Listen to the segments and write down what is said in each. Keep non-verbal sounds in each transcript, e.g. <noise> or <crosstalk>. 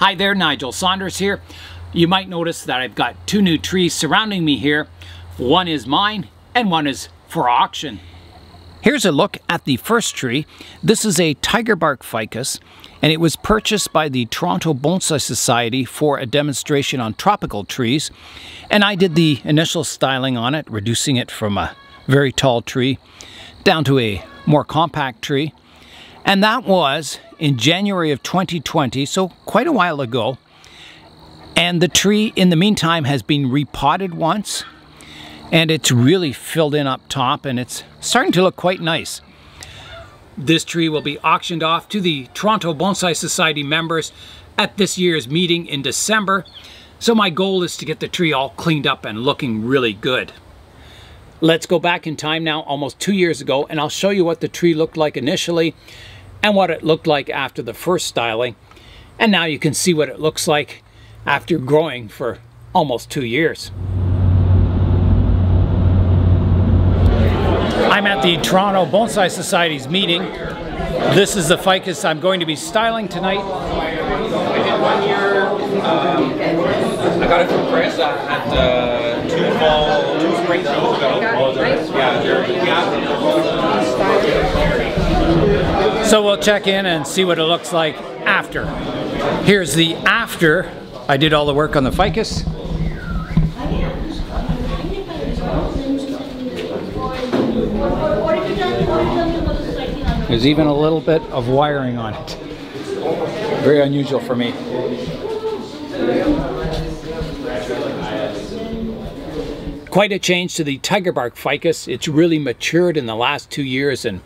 Hi there, Nigel Saunders here. You might notice that I've got two new trees surrounding me here. One is mine and one is for auction. Here's a look at the first tree. This is a tiger bark ficus and it was purchased by the Toronto Bonsai Society for a demonstration on tropical trees. And I did the initial styling on it, reducing it from a very tall tree down to a more compact tree. And that was in January of 2020, so quite a while ago. And the tree, in the meantime, has been repotted once. And it's really filled in up top and it's starting to look quite nice. This tree will be auctioned off to the Toronto Bonsai Society members at this year's meeting in December. So my goal is to get the tree all cleaned up and looking really good. Let's go back in time now, almost two years ago, and I'll show you what the tree looked like initially and what it looked like after the first styling. And now you can see what it looks like after growing for almost two years. I'm at the Toronto Bonsai Society's meeting. This is the ficus I'm going to be styling tonight. I did one year, um, I got it from Chris at uh, two fall, two spring seasons ago. Yeah, So we'll check in and see what it looks like after. Here's the after. I did all the work on the ficus. There's even a little bit of wiring on it. Very unusual for me. Quite a change to the tiger bark ficus. It's really matured in the last two years and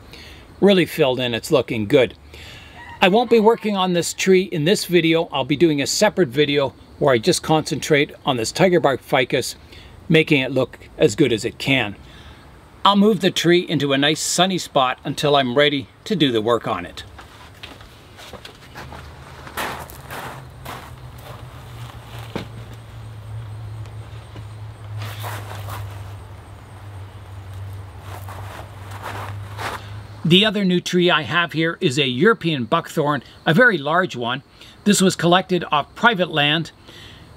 really filled in. It's looking good. I won't be working on this tree in this video. I'll be doing a separate video where I just concentrate on this tiger bark ficus, making it look as good as it can. I'll move the tree into a nice sunny spot until I'm ready to do the work on it. The other new tree I have here is a European buckthorn, a very large one. This was collected off private land.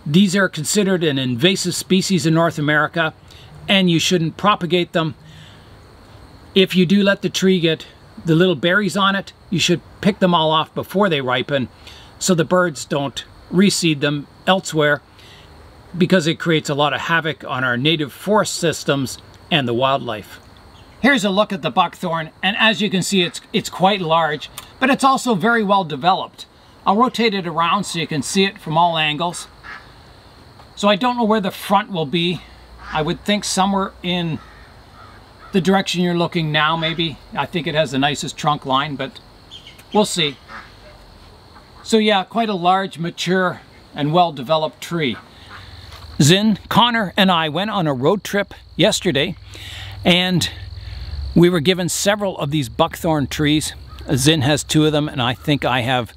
These are considered an invasive species in North America and you shouldn't propagate them if you do let the tree get the little berries on it, you should pick them all off before they ripen so the birds don't reseed them elsewhere because it creates a lot of havoc on our native forest systems and the wildlife. Here's a look at the buckthorn, and as you can see, it's, it's quite large, but it's also very well developed. I'll rotate it around so you can see it from all angles. So I don't know where the front will be. I would think somewhere in the direction you're looking now, maybe. I think it has the nicest trunk line, but we'll see. So yeah, quite a large, mature, and well-developed tree. Xin, Connor, and I went on a road trip yesterday, and we were given several of these buckthorn trees. Xin has two of them, and I think I have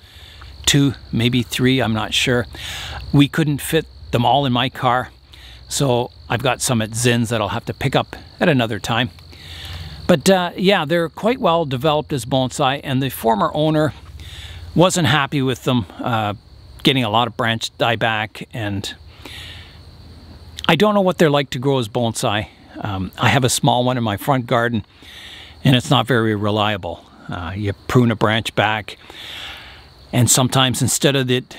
two, maybe three, I'm not sure. We couldn't fit them all in my car, so I've got some at Xin's that I'll have to pick up at another time. But uh, yeah, they're quite well developed as bonsai, and the former owner wasn't happy with them uh, getting a lot of branch dieback, and I don't know what they're like to grow as bonsai. Um, I have a small one in my front garden, and it's not very reliable. Uh, you prune a branch back, and sometimes instead of it,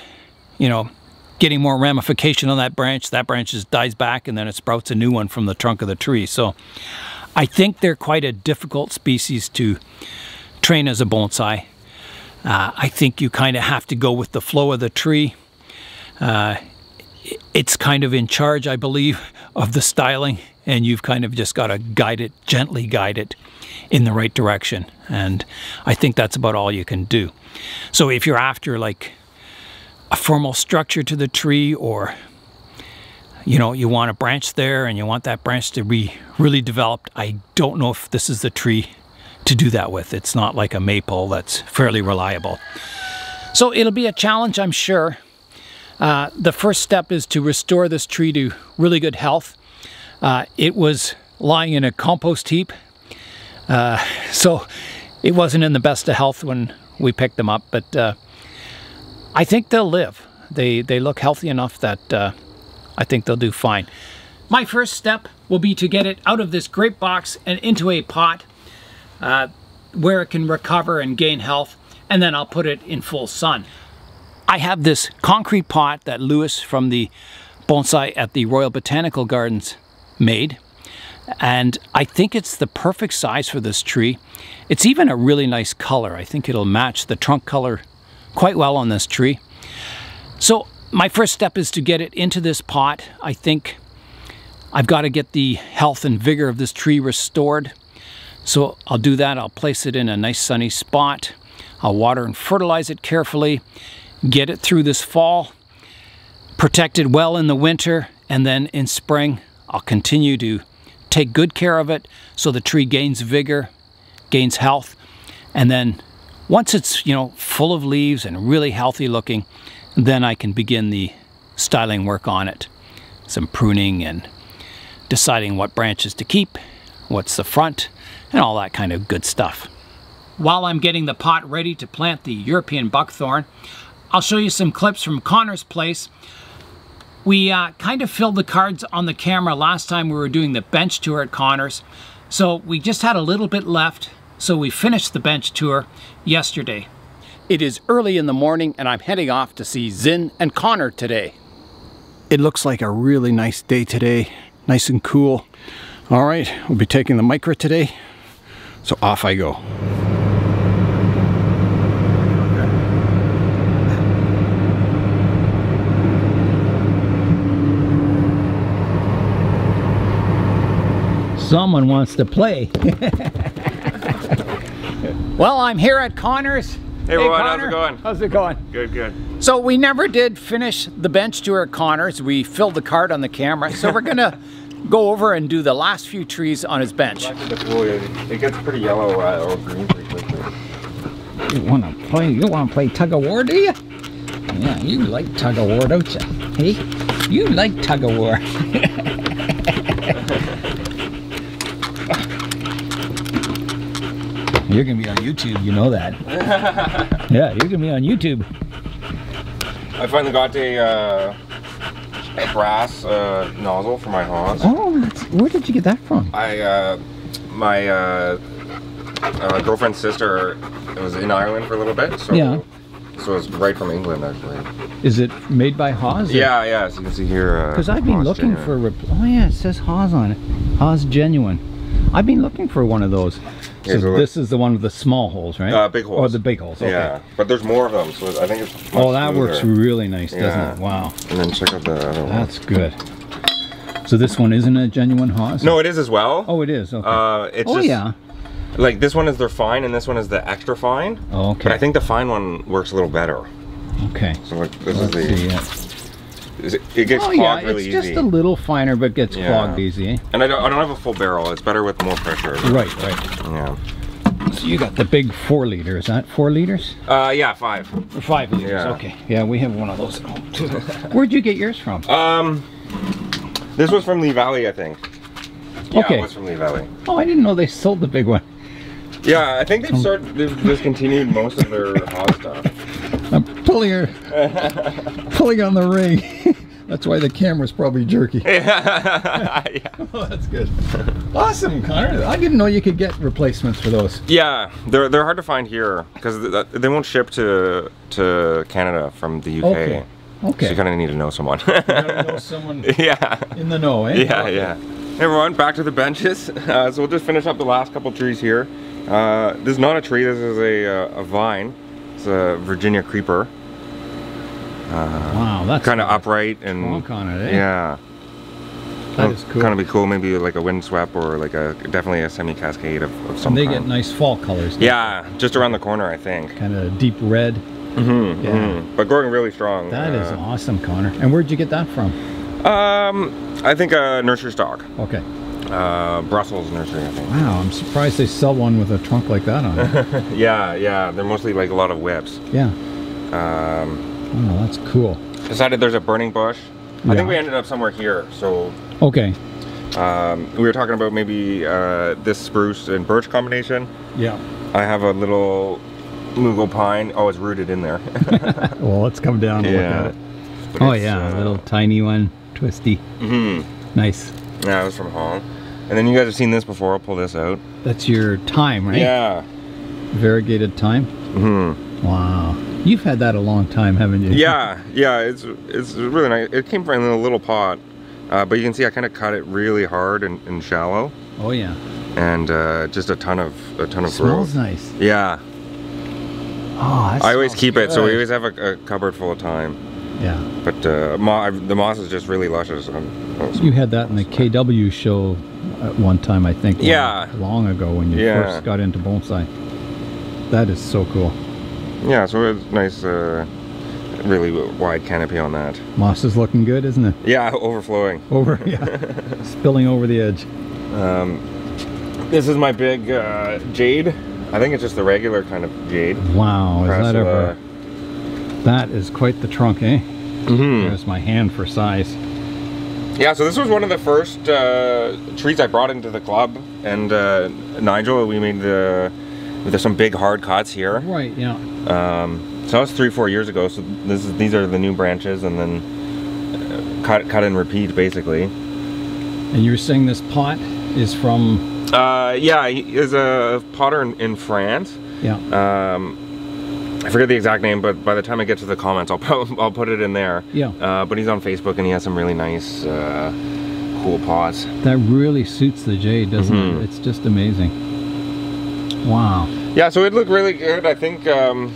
you know, getting more ramification on that branch, that branch just dies back and then it sprouts a new one from the trunk of the tree. So I think they're quite a difficult species to train as a bonsai. Uh, I think you kind of have to go with the flow of the tree. Uh, it's kind of in charge, I believe, of the styling, and you've kind of just got to guide it, gently guide it in the right direction. And I think that's about all you can do. So if you're after like a formal structure to the tree or you know you want a branch there and you want that branch to be really developed I don't know if this is the tree to do that with it's not like a maple that's fairly reliable so it'll be a challenge I'm sure uh, the first step is to restore this tree to really good health uh, it was lying in a compost heap uh, so it wasn't in the best of health when we picked them up but uh, I think they'll live. they, they look healthy enough that uh, I think they'll do fine. My first step will be to get it out of this grape box and into a pot uh, where it can recover and gain health, and then I'll put it in full sun. I have this concrete pot that Lewis from the bonsai at the Royal Botanical Gardens made and I think it's the perfect size for this tree. It's even a really nice color. I think it'll match the trunk color quite well on this tree. So my first step is to get it into this pot. I think I've got to get the health and vigor of this tree restored. So I'll do that. I'll place it in a nice sunny spot. I'll water and fertilize it carefully, get it through this fall, protect it well in the winter, and then in spring I'll continue to take good care of it so the tree gains vigor, gains health, and then once it's, you know, full of leaves and really healthy looking, then I can begin the styling work on it. Some pruning and deciding what branches to keep, what's the front, and all that kind of good stuff. While I'm getting the pot ready to plant the European buckthorn, I'll show you some clips from Connor's place we uh, kind of filled the cards on the camera last time we were doing the bench tour at Connors. So we just had a little bit left, so we finished the bench tour yesterday. It is early in the morning and I'm heading off to see Xin and Connor today. It looks like a really nice day today, nice and cool. All right, we'll be taking the Micra today, so off I go. Someone wants to play. <laughs> well, I'm here at Connors. Hey, hey Connor. how's it going? How's it going? Good, good. So we never did finish the bench tour at Connors. We filled the card on the camera. So we're gonna <laughs> go over and do the last few trees on his bench. It gets pretty yellow uh, or green pretty quickly. You wanna play, you wanna play tug of war, do you? Yeah, you like tug of war, don't you? Hey, you like tug of war. <laughs> You're gonna be on YouTube, you know that. <laughs> yeah, you're gonna be on YouTube. I finally got a, uh, a brass uh, nozzle for my Haws. Oh, where did you get that from? I, uh, my uh, uh, girlfriend's sister was in Ireland for a little bit, so yeah. So it's right from England, actually. Is it made by Haws? Yeah, yeah. As you can see here. Because uh, I've been Haws looking genuine. for. Oh yeah, it says Haws on it. Haws genuine. I've been looking for one of those. So, so this is the one with the small holes, right? Uh, big holes. Or the big holes, okay. Yeah, but there's more of them, so I think it's Oh, that smoother. works really nice, doesn't yeah. it? Wow. And then check out the other one. That's good. So this one isn't a genuine Haws? No, it is as well. Oh, it is, okay. Uh, it's oh, just, yeah. Like, this one is their fine, and this one is the extra fine. Oh, okay. But I think the fine one works a little better. Okay. So, like, this Let's is the... It, gets oh, clogged yeah, really easy. it's just a little finer, but gets yeah. clogged easy. And I don't, I don't have a full barrel. It's better with more pressure. Right, right. Yeah. So you got the big four liter, is that four liters? Uh, yeah, five. Five liters, yeah. okay. Yeah, we have one of those at home too. <laughs> Where'd you get yours from? Um, this was from Lee Valley, I think. Yeah, okay. it was from Lee Valley. Oh, I didn't know they sold the big one. Yeah, I think they've started, they've discontinued most of their hot stuff. <laughs> Pulling her, <laughs> pulling on the ring. <laughs> That's why the camera's probably jerky. <laughs> yeah. oh, that's good. Awesome, Connor. I didn't know you could get replacements for those. Yeah, they're they're hard to find here because they won't ship to to Canada from the UK. Okay. Okay. So you kind of need to know someone. know someone. Yeah. In the know, eh? Yeah, okay. yeah. Hey everyone, back to the benches. Uh, so we'll just finish up the last couple trees here. Uh, this is not a tree. This is a uh, a vine. It's a Virginia creeper. Uh, wow, that's kind of upright and on it, eh? yeah. That is cool. Kind of be cool, maybe like a windswept or like a definitely a semi cascade of, of some. And they kind. get nice fall colors. Yeah, just around the corner, I think. Kind of deep red. Mm -hmm, yeah. Mm -hmm. But growing really strong. That uh, is awesome, Connor. And where'd you get that from? Um, I think a nursery stock. Okay. Uh, Brussels nursery, I think. Wow, I'm surprised they sell one with a trunk like that on it. <laughs> yeah, yeah, they're mostly like a lot of whips. Yeah. Um, Oh, that's cool. Decided there's a burning bush. Yeah. I think we ended up somewhere here, so. Okay. Um, we were talking about maybe uh, this spruce and birch combination. Yeah. I have a little Mugo pine. Oh, it's rooted in there. <laughs> well, let's come down and yeah. look at it. But Oh yeah, a uh, little tiny one, twisty. mhm. Nice. Yeah, it was from home. And then you guys have seen this before. I'll pull this out. That's your thyme, right? Yeah. Variegated thyme. hmm Wow. You've had that a long time, haven't you? Yeah, yeah. It's it's really nice. It came from a little pot, uh, but you can see I kind of cut it really hard and, and shallow, Oh yeah. and uh, just a ton of a ton of smells growth. nice. Yeah, Oh, I always keep it, so we always have a, a cupboard full of thyme. Yeah. But uh, mo- I've- the moss is just really luscious. I'm- awesome. You had that in the KW show at one time, I think. Yeah. Long ago when you Yeah. first got into bonsai. That is so cool. Yeah, so it's nice, uh, really wide canopy on that. Moss is looking good, isn't it? Yeah, <laughs> overflowing. Over, yeah. <laughs> Spilling over the edge. Um, this is my big uh, jade. I think it's just the regular kind of jade. Wow, is that ever? That is quite the trunk, eh? Mhm. There's my hand for size. Yeah, so this was one of the first uh, trees I brought into the club, and uh, Nigel, we made the there's some big hard cuts here. Right, yeah. Um, so that was three, four years ago. So this is these are the new branches, and then uh, cut, cut and repeat, basically. And you were saying this pot is from, Uh, yeah, he is a potter in, in France. yeah. Um, I forget the exact name, but by the time I get to the comments, I'll put, <laughs> I'll put it in there. Yeah. Uh, but he's on Facebook, and he has some really nice, uh, cool pots. That really suits the jade, doesn't Mhm. it? It's just amazing. Wow. Yeah, so it looked really good. I think um,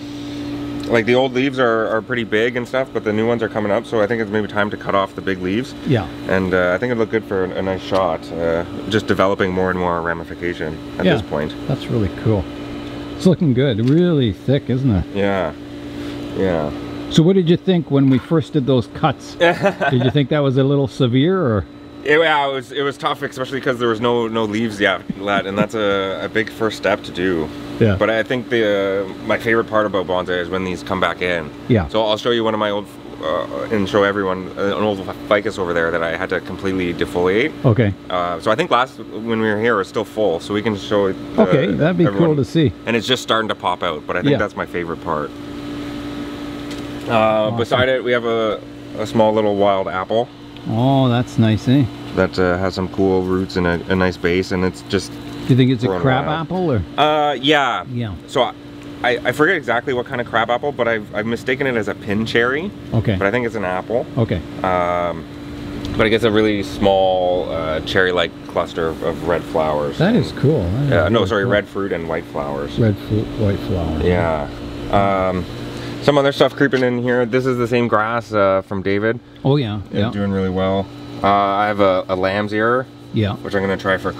like the old leaves are, are pretty big and stuff, but the new ones are coming up. So I think it's maybe time to cut off the big leaves. Yeah. And uh, I think it looked good for a, a nice shot. Uh, just developing more and more ramification at Yeah. this point. That's really cool. It's looking good. Really thick, isn't it? Yeah. Yeah. So what did you think when we first did those cuts? <laughs> did you think that was a little severe or? It, yeah, it was it was tough, especially because there was no no leaves yet, and that's a, a big first step to do. Yeah. But I think the uh, my favorite part about bonsai is when these come back in. Yeah. So I'll show you one of my old uh, and show everyone an old ficus over there that I had to completely defoliate. Okay. Uh, so I think last when we were here it was still full, so we can show it. uh, Okay, that'd be everyone. cool to see. And it's just starting to pop out, but I think Yeah. that's my favorite part. Uh, Beside it, we have a, a small little wild apple Oh, that's nice, eh? that uh, has some cool roots and a, a nice base, and it's just Do you think it's a crab apple or? uh, yeah. Yeah. So I, I, I forget exactly what kind of crab apple, but I've, I've mistaken it as a pin cherry, Okay. but I think it's an apple. Okay. Um, but it gets a really small uh, cherry-like cluster of, of red flowers. That is cool. That is Yeah, no, really sorry, cool. red fruit and white flowers. Red fruit, white flowers. Yeah. Um, some other stuff creeping in here. This is the same grass uh, from David. Oh yeah. It's Yeah. doing really well. Uh, I have a, a lamb's ear, Yeah. which I'm gonna try for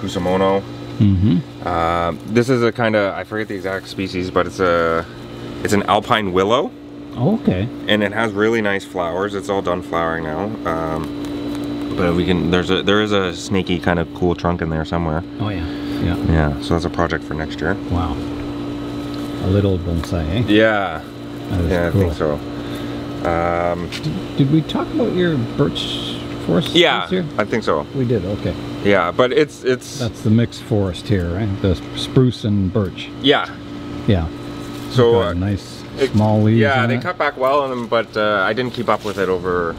kusamono. Mm-hmm. Uh, this is a kind of I forget the exact species, but it's a it's an alpine willow, Okay. and it has really nice flowers. It's all done flowering now. Um, but we can there's a there is a snaky kind of cool trunk in there somewhere. Oh yeah. Yeah. Yeah, so that's a project for next year. Wow. A little bonsai, eh? Yeah, yeah, cool. I think so. Um, Did we talk about your birch forest yeah, year? I think so. We did. Okay. Yeah, but it's it's That's the mixed forest here, right? The spruce and birch. yeah. Yeah. So uh, nice it- small leaves. yeah, they it. cut back well on them, but uh, I didn't keep up with it over.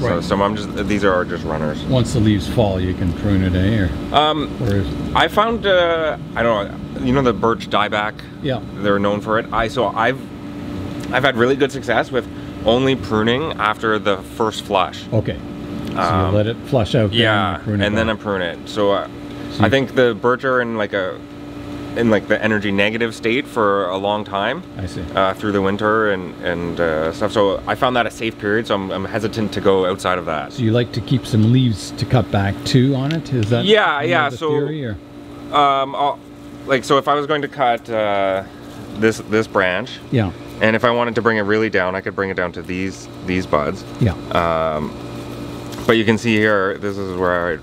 So, Right. so I'm just these are just runners. Once the leaves fall, you can prune it, eh? Or, Um, or I found uh, I don't know, you know the birch dieback. yeah. They're known for it. I so I've I've had really good success with only pruning after the first flush. Okay. So Um, you let it flush out. Yeah, you prune it and then I prune it. So, uh, So I think the birch are in like a in like the energy negative state for a long time. I see. uh, through the winter and and uh, stuff. So I found that a safe period. So I'm, I'm hesitant to go outside of that. So you like to keep some leaves to cut back too on it? Is that Yeah, yeah, so- theory, or? Um, I'll, like so, if I was going to cut uh, this this branch, Yeah. and if I wanted to bring it really down, I could bring it down to these these buds. Yeah. But you can see here, this is where I'd,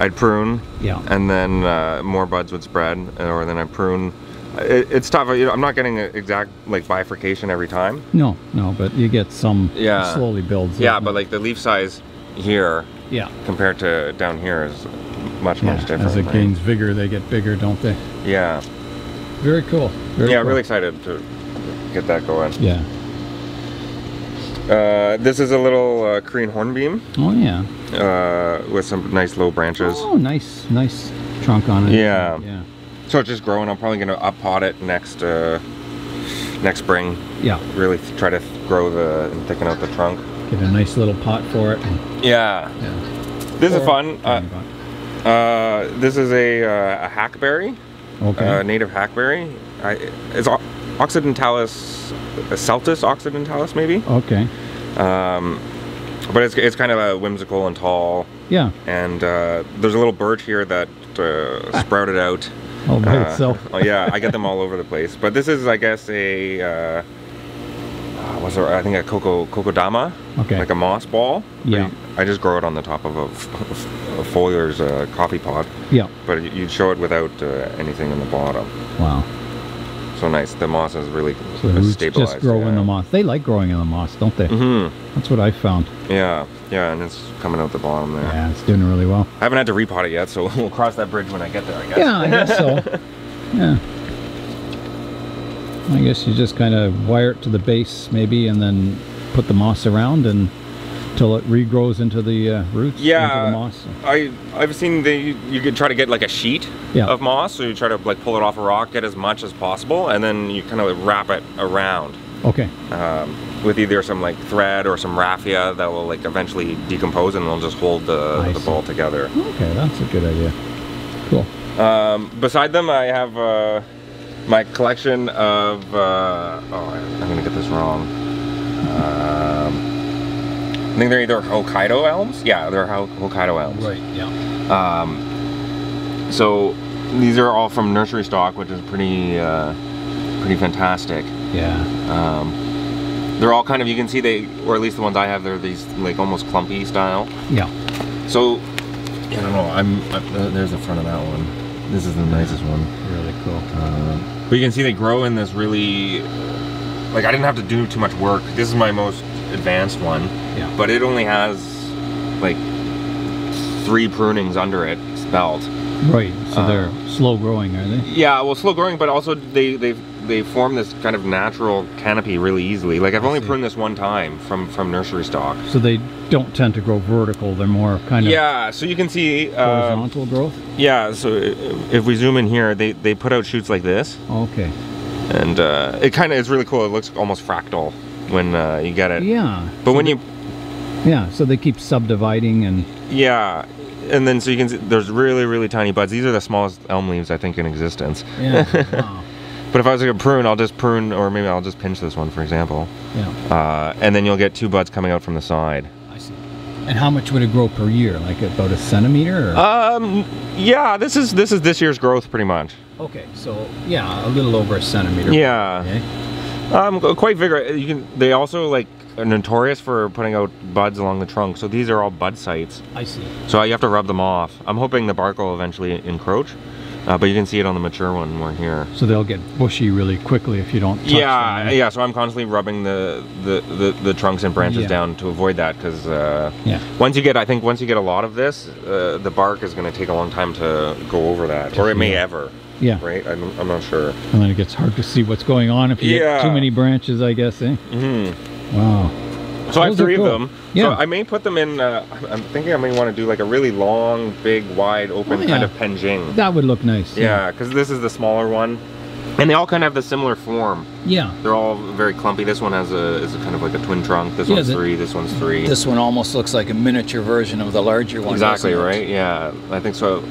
I'd prune, yeah. and then uh, more buds would spread, or then I prune. It, it's tough. You know, I'm not getting an exact like bifurcation every time. No, no, but you get some. Yeah. slowly builds. Yeah, but like the leaf size here yeah. compared to down here is much Yeah, much different. as it right? gains vigor, they get bigger, don't they? Yeah, Very cool. Very yeah, cool. really excited to get that going. Yeah. Uh, this is a little uh, Korean hornbeam Oh yeah. uh, with some nice low branches. Oh, nice, nice trunk on it. Yeah. Yeah. So it's just growing. I'm probably gonna up pot it next uh, next spring. Yeah. Really try to grow the and thicken out the trunk. Get a nice little pot for it. Yeah. Yeah. This is fun. Uh, uh, this is a, uh, a hackberry, Okay. uh, native hackberry. I, it's o- Occidentalis, uh, Celtis Occidentalis maybe. okay. Um, but it's, it's kind of a whimsical and tall. Yeah. And uh, there's a little birch here that uh, sprouted out. All by Uh, itself. oh, yeah, I get them all over the place. But this is, I guess, a uh, uh, what's it? I think a coco kokedama, Okay. like a moss ball. Yeah. I just grow it on the top of a, a Folier's uh, coffee pot, Yeah. but you'd show it without uh, anything in the bottom. Wow. So nice. The moss is really So stabilized. just grow in the moss. They like growing in the moss, don't they? Mhm. That's what I found. Yeah, yeah, and it's coming out the bottom there. Yeah, it's doing really well. I haven't had to repot it yet, so <laughs> we'll cross that bridge when I get there. I guess. Yeah, I guess so. <laughs> Yeah. I guess you just kind of wire it to the base, maybe, and then put the moss around and till it regrows into the uh, roots. Yeah. The moss. I I've seen the you could try to get like a sheet Yeah. of moss, so you try to like pull it off a rock, get as much as possible, and then you kind of wrap it around Okay. um, with either some like thread or some raffia that will like eventually decompose and it'll just hold the, I the see. ball together. Okay, that's a good idea. Cool. Um, beside them, I have uh, my collection of uh, oh, I'm gonna get this wrong. Um, I think they're either Hokkaido elms. Yeah, they're Hokkaido elms. Right. Yeah. Um, so these are all from nursery stock, which is pretty uh, pretty fantastic. Yeah. Um, they're all kind of you can see they, or at least the ones I have, they're these like almost clumpy style. Yeah. So I don't know. I'm, I'm uh, there's the front of that one. This is the nicest one. Really cool. Uh, but you can see they grow in this really like I didn't have to do too much work. This is my most advanced one, Yeah. but it only has like three prunings under it spelt. Right. So Uh, they're slow growing, are they? Yeah, well, slow growing, but also they they they form this kind of natural canopy really easily. Like I've I only see. pruned this one time from from nursery stock. So they don't tend to grow vertical. They're more kind of Yeah, so you can see. Um, horizontal growth. yeah, so if we zoom in here, they they put out shoots like this, Okay. and uh, it kind of is really cool. It looks almost fractal when uh, you get it. Yeah. But when you Yeah. So they keep subdividing and yeah. And then so you can see there's really really tiny buds. These are the smallest elm leaves I think in existence. yeah. wow. <laughs> But if I was to prune, I'll just prune, or maybe I'll just pinch this one, for example, Yeah. uh, and then you'll get two buds coming out from the side. I see. And how much would it grow per year? Like about a centimeter? Or? Um, yeah, this is this is this year's growth pretty much. okay. So yeah, a little over a centimeter. Yeah, Okay. Um, qu- quite vigorous. You can. They also like are notorious for putting out buds along the trunk. So these are all bud sites. I see. So you have to rub them off. I'm hoping the bark will eventually encroach, uh, but you can see it on the mature one more here. So they'll get bushy really quickly if you don't touch Yeah, them. yeah. So I'm constantly rubbing the the, the, the trunks and branches Yeah. down to avoid that because uh, Yeah. once you get, I think once you get a lot of this, uh, the bark is going to take a long time to go over that, or it may ever. Yeah. Right? I'm, I'm not sure. And then it gets hard to see what's going on if you get too many branches, I guess, eh? hmm Wow. So I have three cool. of them. Yeah. So I may put them in. Uh, I'm thinking I may want to do like a really long, big, wide open Oh, kind of penjing. That would look nice. Yeah, because this is the smaller one, and they all kind of have the similar form. Yeah. They're all very clumpy. This one has a is a kind of like a twin trunk. This Yeah, one's the- three. This one's three. This one almost looks like a miniature version of the larger one. exactly right. Yeah, I think so.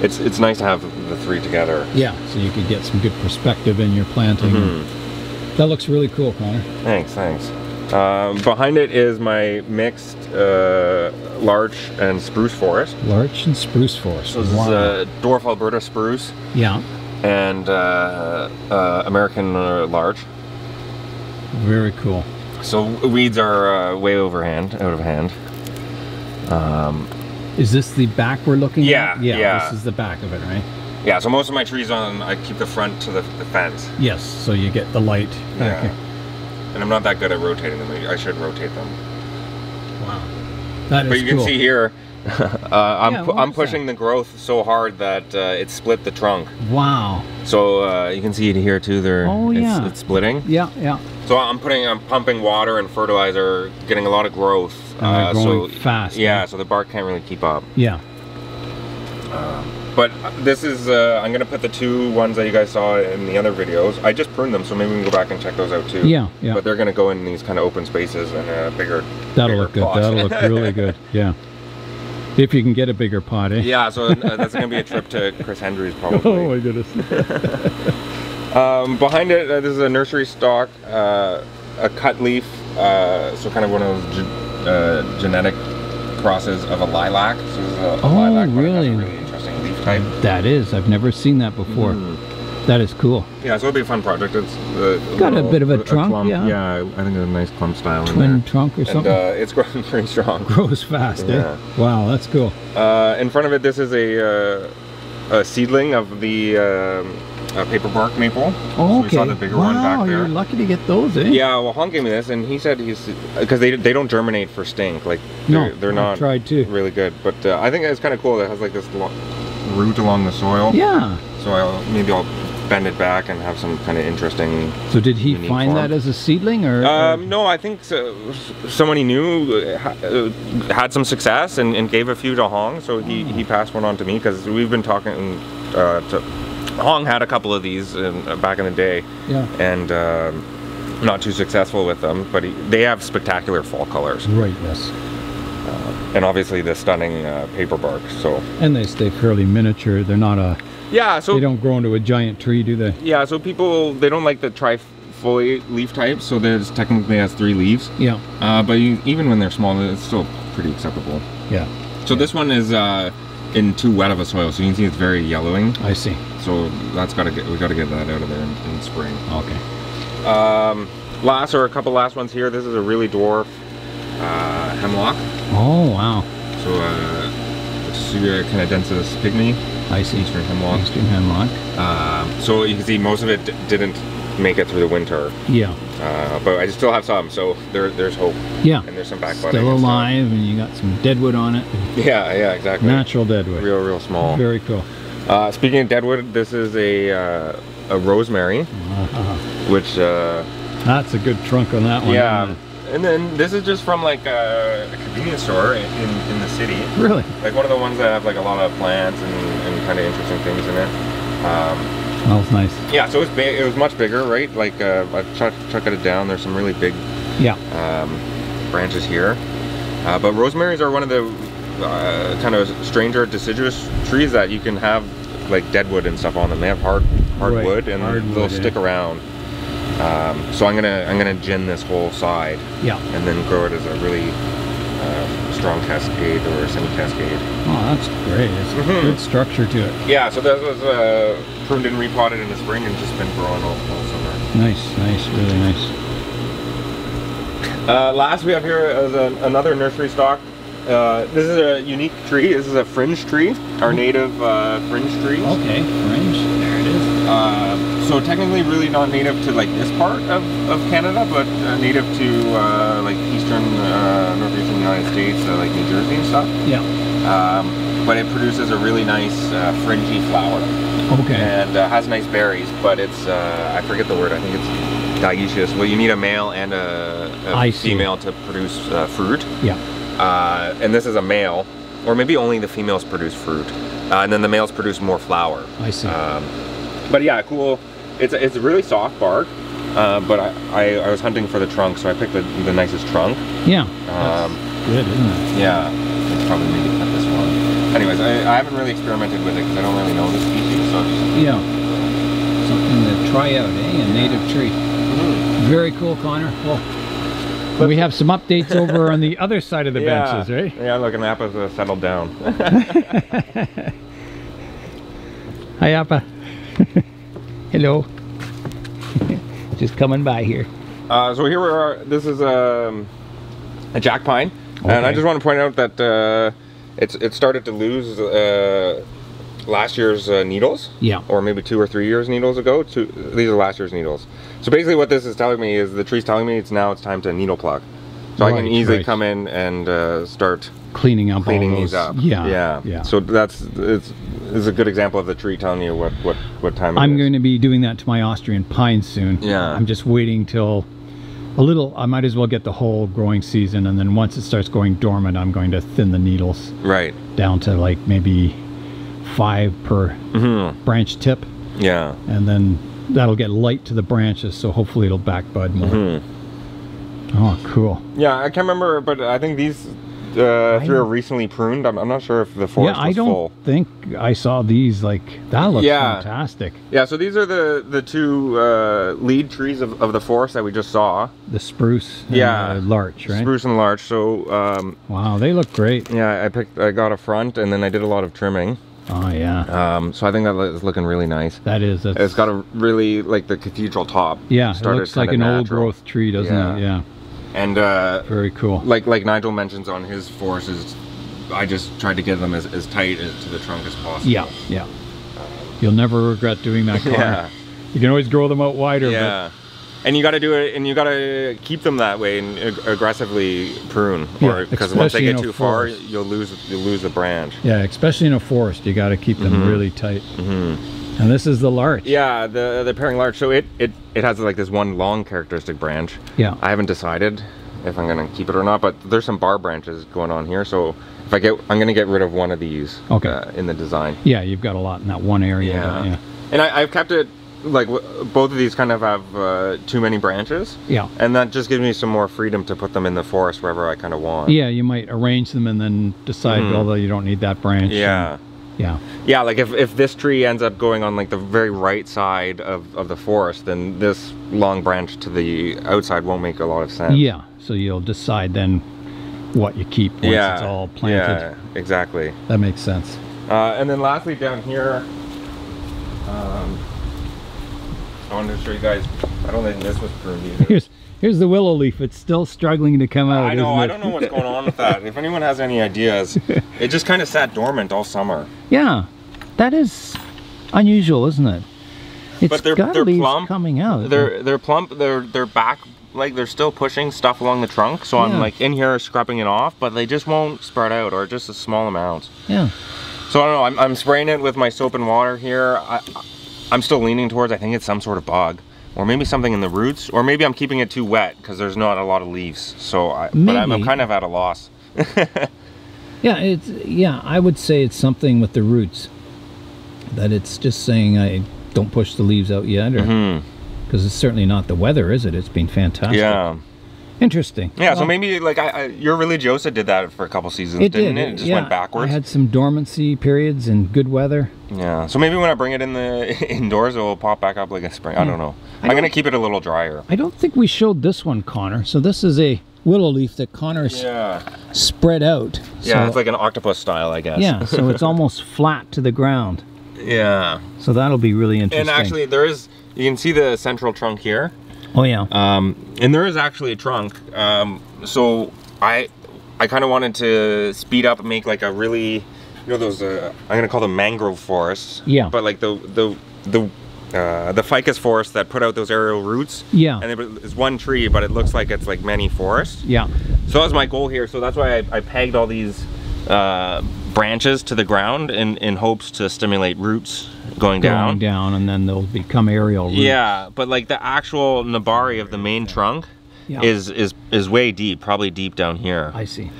It's it's nice to have the three together. Yeah, so you could get some good perspective in your planting. Mhm. That looks really cool, Connor. Thanks, thanks. Um, behind it is my mixed uh, larch and spruce forest. Larch and spruce forest. So this wow. is uh, dwarf Alberta spruce yeah, and uh, uh, American uh, larch. very cool. So weeds are uh, way overhand, out of hand. Um, Is this the back we're looking Yeah, at? Yeah, yeah. this is the back of it, right? yeah, so most of my trees on, I keep the front to the, the fence. Yes, so you get the light. Yeah. And I'm not that good at rotating them. I should rotate them. Wow. That is But you can see here, <laughs> uh, I'm, Yeah, pu- I'm pushing the growth so hard that uh, it split the trunk. Wow. So uh, you can see it here too. There, Oh, it's, yeah. it's splitting. Yeah, yeah. So I'm putting, I'm pumping water and fertilizer, getting a lot of growth. uh, And they're so fast, Yeah, huh? so the bark can't really keep up. Yeah. But this is, uh, I'm gonna put the two ones that you guys saw in the other videos. I just pruned them, so maybe we can go back and check those out too. Yeah, yeah. But they're gonna go in these kind of open spaces and bigger. That'll bigger look good. That'll look really <laughs> good. Yeah. If you can get a bigger pot, eh? yeah, so uh, that's gonna be a trip to Chris Hendry's <laughs> probably. Oh my goodness. <laughs> Um, behind it, uh, this is a nursery stock, uh, a cut leaf, uh, so kind of one of those ge- uh, genetic crosses of a lilac. So this is a, Oh, lilac, but it has really? really interesting leaf type. that is. I've never seen that before. Mm. That is cool. Yeah, so it'll be a fun project. It's uh, Got a little- bit of a trunk, clump. yeah. Yeah, I think it's a nice clump style in Twin there. trunk or And something. uh, it's <laughs> growing pretty strong. Grows fast, Yeah. eh? Wow, that's cool. Uh, in front of it, this is a, uh, a seedling of the um, uh, paper bark maple. Oh, So we okay. saw the bigger wow, one back you're lucky to get those, eh? Yeah, well, Hong gave me this, and he said he's because they they don't germinate for stink. Like No, they're, they're I've not tried to. really good. But uh, I think it's kind of cool. That it has like this root along the soil. Yeah. So I'll maybe I'll bend it back and have some kind of interesting. So did he find form. that as a seedling or? Um, no, I think so, someone he knew uh, ha- uh, had some success and, and gave a few to Hong, so he, he passed one on to me because we've been talking uh, to Hong had a couple of these in, uh, back in the day yeah. and um, not too successful with them, but he, they have spectacular fall colors Right. Yes. And obviously the stunning uh, paper bark. So And they stay fairly miniature. They're not a. yeah, so They don't grow into a giant tree, do they? yeah, so people they don't like the trifoliate leaf type, so there's technically has three leaves. Yeah. Uh, but you, even when they're small, it's still pretty acceptable. Yeah. So this one is uh, in too wet of a soil, so you can see it's very yellowing. I see. So that's gotta get we gotta get that out of there in, in spring. Okay. Um, last or a couple last ones here. This is a really dwarf uh, hemlock. Oh wow. So uh, it's kind of densus pygmy, I see. eastern hemlock. Eastern hemlock. Um, so you can see most of it d- didn't make it through the winter, Yeah. uh, but I still have some. So there, there's hope, Yeah. and there's some back Still and alive, and you got some deadwood on it. Yeah, yeah, exactly. Natural deadwood. Real, real small. Very cool. Uh, speaking of deadwood, this is a uh, a rosemary, Uh-huh. which uh, That's a good trunk on that one. yeah. And then this is just from like a, a convenience store in, in, the city. Really? like one of the ones that have like a lot of plants and, and kind of interesting things in it. Um, Smells nice. yeah, so it's big. It was much bigger, right? Like uh, I chuck, chuck it down. There's some really big Yeah. um, branches here. Uh, but rosemaries are one of the uh, kind of stranger deciduous trees that you can have like deadwood and stuff on them. They have hard hard Right, wood and hardwood, they'll stick around. Um, so I'm gonna I'm gonna jin this whole side Yeah. and then grow it as a really uh, strong cascade or a semi cascade. Oh, that's great. It's Mhm. good structure to it. Yeah, so this was uh, pruned and repotted in the spring and just been growing all, all summer. Nice, nice, really nice. Uh, last we have here is a, another nursery stock. Uh, this is a unique tree. This is a fringe tree, our native uh, fringe tree. Okay, fringe. There it is. So technically, really not native to like this part of, of Canada, but uh, native to uh, like eastern, uh, northeastern United States, uh, like New Jersey and stuff. Yeah. Um, but it produces a really nice uh, fringy flower Okay. and uh, has nice berries. But it's uh, I forget the word. I think it's dioecious. Well, you need a male and a, see. female to produce uh, fruit. Yeah. Uh, and this is a male, or maybe only the females produce fruit, uh, and then the males produce more flower. I see. Um, but yeah, cool. It's it's a really soft bark, uh, but I, I, I was hunting for the trunk, so I picked the, the nicest trunk. yeah. Um, good, isn't it? yeah, it's probably maybe cut this one. Anyways, I, I haven't really experimented with it because I don't really know the species. So Yeah. Something to try out, eh? A native tree. Very cool, Connor. Well, we have some updates over on the other side of the <laughs> yeah, benches, right? Yeah, look, Napa's uh, settled down. <laughs> Hi, Appa. <laughs> Hello. <laughs> Just coming by here. Uh, so here we are. This is um, a jack pine, and I just want to point out that uh, it's it started to lose uh, last year's uh, needles. Yeah. Or maybe two or three years needles ago. Two, these are last year's needles. So basically, what this is telling me is the tree's telling me it's now it's time to needle pluck. So So I can easily right. come in and uh, start Cleaning up cleaning all these those. up. Yeah. yeah, Yeah. So that's it's is a good example of the tree telling you what what what time. it I'm is. going to be doing that to my Austrian pine soon. Yeah. I'm just waiting till a little. I might as well get the whole growing season, and then once it starts going dormant, I'm going to thin the needles Right. down to like maybe five per hmm branch tip, Yeah. and then that'll get light to the branches, so hopefully it'll back bud more. hmm Oh, cool. Yeah, I can't remember, but I think these uh, three are recently pruned. I'm, I'm not sure if the forest yeah, I don't full. think I saw these. Like that looks Yeah. fantastic. Yeah, so these are the the two uh, lead trees of, of the forest that we just saw. The spruce, and Yeah. the larch, right? Spruce and larch. So um, Wow, they look great. yeah, I picked, I got a front, and then I did a lot of trimming. Oh yeah, Um, so I think that is looking really nice. that is. That's, It's got a really like the cathedral top. yeah, it looks like an kinda old growth tree, doesn't Yeah. it? Yeah, And uh, very cool. like like Nigel mentions on his forests, I just tried to get them as, as tight as, to the trunk as possible. Yeah, yeah. You'll never regret doing that, Connor. Yeah. You can always grow them out wider. Yeah. And you got to do it, and you got to keep them that way and ag- aggressively prune, Yeah, or because once they get too far, you'll lose you'll lose the branch. Yeah, especially in a forest, you got to keep them Mhm. really tight. hmm And this is the larch. Yeah, the the pairing larch. So it it it has like this one long characteristic branch. Yeah. I haven't decided if I'm gonna keep it or not, but there's some bar branches going on here. So if I get, I'm gonna get rid of one of these. Okay. Uh, in the design. Yeah, you've got a lot in that one area. don't you? And I, I've kept it like w- both of these kind of have uh, too many branches, Yeah. and that just gives me some more freedom to put them in the forest wherever I kind of want. Yeah, you might arrange them and then decide, Mhm. although you don't need that branch. Yeah. Yeah. Yeah, like if, if this tree ends up going on like the very right side of, of the forest, then this long branch to the outside won't make a lot of sense. Yeah. So you'll decide then what you keep once yeah. it's all planted. Yeah, exactly. That makes sense. Uh, and then lastly down here, um, I wanted to show you guys, I don't think this was pruned either. Here's here's the willow leaf. It's still struggling to come out. I know, I don't know what's going on with that. If anyone has any ideas, <laughs> it just kind of sat dormant all summer. Yeah, that is unusual, isn't it? It's But they're- got they're leaves plump. coming out. They're they're plump. They're they're back like they're still pushing stuff along the trunk. So Yeah. I'm like in here scrubbing it off, but they just won't spread out or just a small amount. yeah. So I don't know. I'm, I'm spraying it with my soap and water here. I, I'm still leaning towards. I think it's some sort of bug, or maybe something in the roots, or maybe I'm keeping it too wet because there's not a lot of leaves. So I, but I'm, I'm kind of at a loss. <laughs> Yeah, it's yeah. I would say it's something with the roots that it's just saying I don't push the leaves out yet, or Hmm. because it's certainly not the weather, is it? It's been fantastic. Yeah. Interesting. Yeah. so maybe like I, I, your religiosa did that for a couple seasons, it didn't did. it? It just yeah, went backwards. I had some dormancy periods and good weather. Yeah. So maybe when I bring it in the <laughs> indoors, it will pop back up like a spring. I don't know. I I'm gonna keep it a little drier. I don't think we showed this one, Connor. So this is a willow leaf that Connor's Yeah. spread out. Yeah. So- It's like an octopus style, I guess. yeah. So it's <laughs> almost flat to the ground. yeah. So that'll be really interesting. And actually, there is. You can see the central trunk here. Oh yeah. Um, and there is actually a trunk. Um, so I, I kind of wanted to speed up and make like a really, you know, those. Uh, I'm gonna call them mangrove forests. Yeah. But like the the the. Uh, the ficus forest that put out those aerial roots. Yeah. And it's one tree, but it looks like it's like many forests. yeah. So that was my goal here. So that's why I, I pegged all these uh, branches to the ground in, in hopes to stimulate roots going down. Going down, and then they'll become aerial roots. Yeah, but like the actual nebari of the main trunk Yeah. is is is way deep, probably deep down here. I see.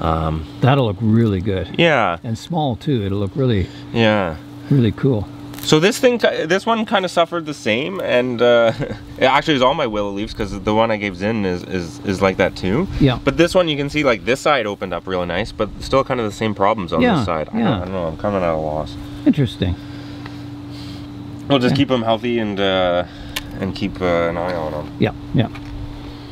Um, That'll look really good. yeah, And small too. It'll look really, yeah. really cool. So this thing, this one kind of suffered the same, and uh, <laughs> it actually is all my willow leaves because the one I gave Xin is, is is like that too. Yeah. But this one you can see like this side opened up really nice, but still kind of the same problems on Yeah, this side. I, yeah. don't, I don't know. I'm kind of at a loss. Interesting. We'll just keep them healthy and uh, and keep uh, an eye on them. Yeah. Yeah.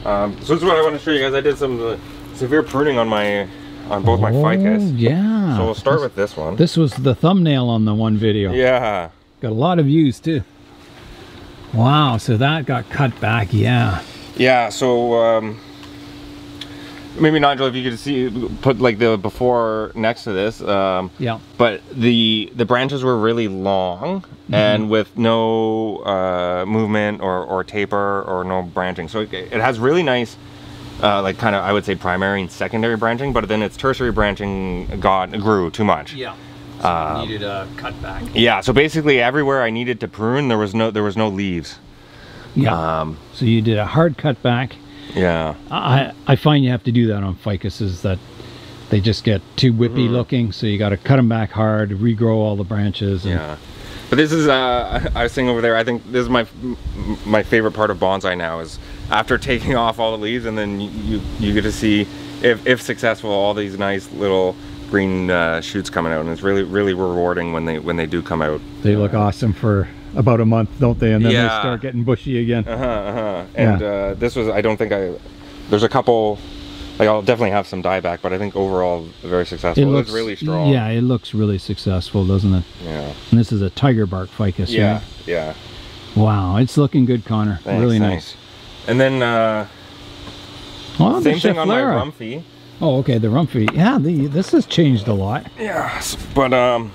Um, so this is what I want to show you guys. I did some uh, severe pruning on my on both my Oh, ficus. Yeah. So we'll start with this one. This was the thumbnail on the one video. Yeah. Got a lot of views too. Wow. So that got cut back. Yeah. Yeah, so um, maybe Nigel, if you could see, put like the before next to this. Um, Yeah. but the the branches were really long and with no uh, movement or, or taper or no branching. So it, it has really nice uh, like kind of I would say primary and secondary branching, but then its tertiary branching got grew too much. Yeah. So Um, needed a cutback. Yeah, so basically everywhere I needed to prune, there was no there was no leaves. Yeah. Um, so you did a hard cutback. Yeah, I I find you have to do that on ficuses that they just get too whippy Mm-hmm. looking. So you got to cut them back hard, regrow all the branches. And, yeah. But this is uh, <laughs> I was saying over there. I think this is my my favorite part of bonsai now is after <laughs> taking off all the leaves and then you you, you get to see if if successful all these nice little green uh, shoots coming out and it's really really rewarding when they when they do come out. They look awesome for about a month, don't they? And then they start getting bushy again. Uh huh. Uh-huh. And Yeah. uh, this was I don't think I there's a couple. Like I'll definitely have some dieback, but I think overall very successful. It looks really strong. Yeah, it looks really successful, doesn't it? Yeah. And this is a tiger bark ficus, Yeah. right? Yeah. Wow, it's looking good, Connor. Thanks, really thanks. And then uh, nice. Oh, the same thing on my Rumpy. Oh, okay, the Rumpy. Yeah, the, this has changed a lot. Yes, but um,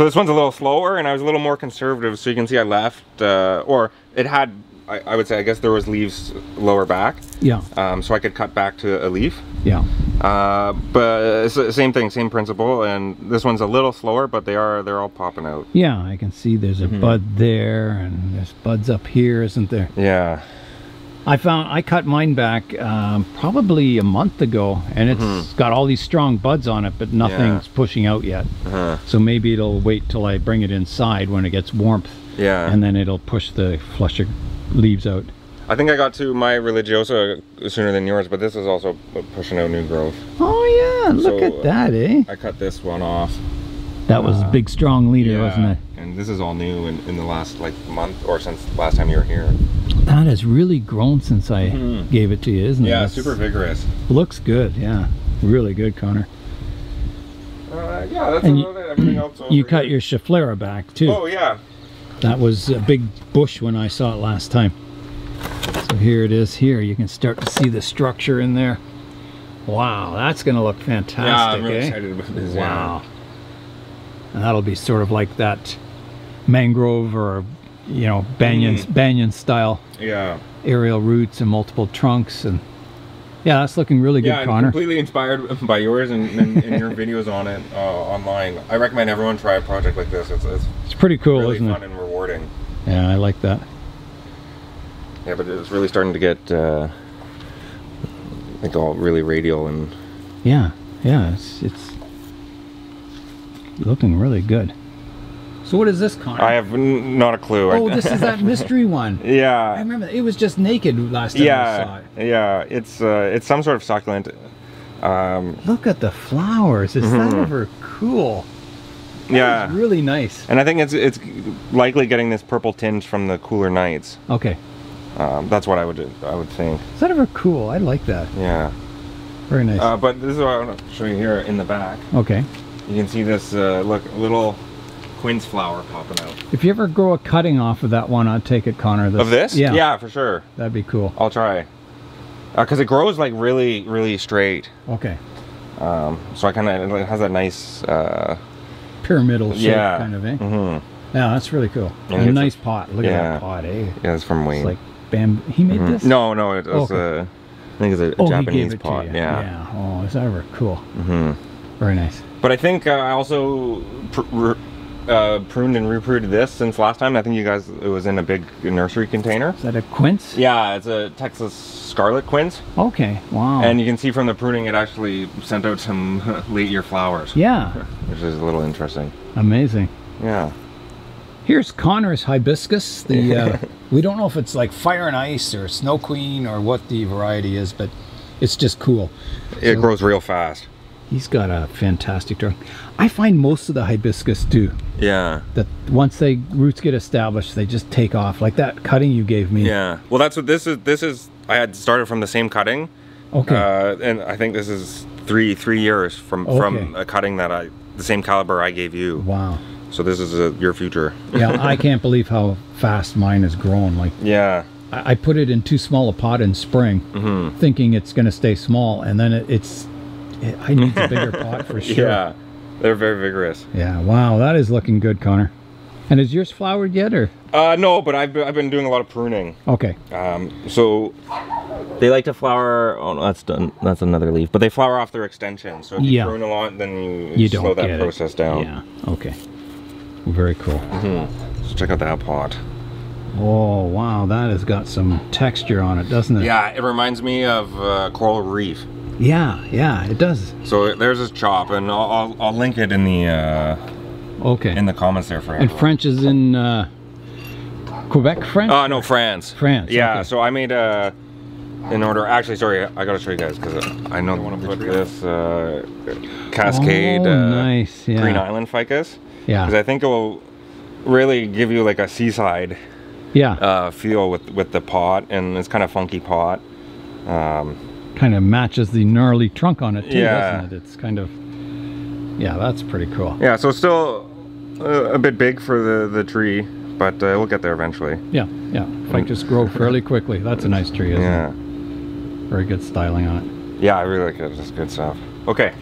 so this one's a little slower, and I was a little more conservative. So you can see I left, uh, or it had. I, I would say I guess there was leaves lower back, Yeah, um, so I could cut back to a leaf. yeah. Uh, but it's the same thing, same principle, and this one's a little slower, but they are they're all popping out. Yeah, I can see there's a Mm-hmm. bud there, and there's buds up here, isn't there? Yeah. I found I cut mine back um, probably a month ago, and it's Mm-hmm. got all these strong buds on it, but nothing's pushing out yet. Uh-huh. So maybe it'll wait till I bring it inside when it gets warmth, Yeah. and then it'll push the flusher leaves out. I think I got to my religiosa sooner than yours, but this is also pushing out new growth. Oh yeah, look So, at that, eh? I cut this one off. That was a big strong leader, wasn't it? And this is all new in, in the last like month or since last time you were here. That has really grown since I Mhm. gave it to you, isn't it? Yeah, super vigorous. Looks good, yeah. Really good, Connor. Uh, yeah, that's And you- about it. Everything else You cut here. your Schefflera back too. Oh yeah. That was a big bush when I saw it last time. So here it is here. You can start to see the structure in there. Wow, that's going to look fantastic, yeah, I'm really eh? excited about this. Wow. And that'll be sort of like that mangrove or, you know, banyan, Mm. banyan style Yeah. aerial roots and multiple trunks. And yeah, that's looking really good, Yeah, Connor. completely inspired <laughs> by yours and, and, and your videos on it uh, online. I recommend everyone try a project like this. It's, it's It's pretty cool, really isn't fun it? and rewarding. Yeah, I like that. Yeah, but it's really starting to get uh, like all really radial and Yeah, yeah, it's, it's looking really good. So what is this, Connor? I have not a clue. Oh, this is that mystery <laughs> one. Yeah. I yeah. remember it was just naked last time I saw Yeah, it. yeah, it's uh, it's some sort of succulent. Um, Look at the flowers. Is that Mhm. ever cool? That yeah, really nice. and I think it's it's likely getting this purple tinge from the cooler nights. Okay. Um, that's what I would I would think. Is that ever cool? I like that. Yeah, Very nice. uh, but this is what I want to show you here in the back. okay. You can see this uh, look little quince flower popping out If you ever grow a cutting off of that one, I'd take it, Connor. of this. Yeah. yeah, for sure. That'd be cool. I'll try. Because it grows like really really straight. Okay. Um, so I kind of it has that nice. Uh, Pyramidal shape, yeah. kind of, eh? Mm -hmm. Yeah, that's really cool. Yeah, And a it's a- nice pot. Look at that pot, eh? Yeah, it's from Wayne. It's like bamboo. He made Mhm. this? No, no, it was Okay. a. I think it's a, a Oh, Japanese it pot. Yeah. Yeah. Oh, is that ever cool? Mm -hmm. Very nice. But I think uh, I also pr- r- uh, pruned and repruned this since last time. I think you guys it was in a big nursery container. Is that a quince? Yeah, it's a Texas Scarlet Quince, Okay. Wow. and you can see from the pruning it actually sent out some <laughs> late year flowers, yeah. <laughs> which is a little interesting. Amazing. Yeah. Here's Connor's hibiscus. The <laughs> uh, we don't know if it's like fire and ice or snow queen or what the variety is, but it's just cool. It So- grows real fast. He's got a fantastic trunk. I find most of the hibiscus do Yeah. that once they roots get established, they just take off. Like that cutting you gave me. Yeah. Well, that's what this is. This is. I had started from the same cutting, Okay. uh, and I think this is three three years from from a cutting that I the same caliber I gave you. wow. So this is a, your future. Yeah, <laughs> I can't believe how fast mine has grown. Like Yeah. I, I put it in too small a pot in spring, Mm-hmm. thinking it's going to stay small, and then it, it's. It, I need a bigger <laughs> pot for sure. Yeah. They're very vigorous. Yeah, wow, that is looking good, Connor. And is yours flowered yet, or Uh, no, but I've been, I've been doing a lot of pruning. okay? Um, so They like to flower. Oh, no, that's done. That's another leaf. But they flower off their extension. So if you Yeah. prune a lot, then you, You slow don't that process it. down. Yeah. Okay. Very cool. So check out that pot. Oh wow, that has got some texture on it, doesn't it? Yeah, it reminds me of uh, coral reef. Yeah. Yeah. It does. So there's this chop, and I'll, I'll, I'll link it in the uh, Okay. in the comments there for and everyone. French is in uh, Quebec, French. Oh no, France. France, Yeah. okay. So I made a. In order, actually, sorry, I gotta show you guys because I know I want to put this uh, Cascade Oh, uh, nice. Yeah. Green Island ficus Yeah. because I think it will really give you like a seaside Yeah. uh, feel with with the pot, and it's kind of funky pot. Um, kind of matches the gnarly trunk on it too, Yeah. doesn't it? It's kind of. Yeah, that's pretty cool. yeah, so still uh, a bit big for the the tree, but uh, we'll get there eventually. Yeah. Yeah. Ficus grow fairly quickly. That's a nice tree, isn't Yeah, it? Very good styling on it. yeah, I really like it. It's good stuff. Okay,